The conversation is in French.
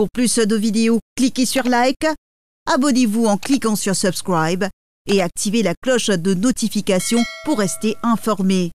Pour plus de vidéos, cliquez sur like, abonnez-vous en cliquant sur subscribe et activez la cloche de notification pour rester informé.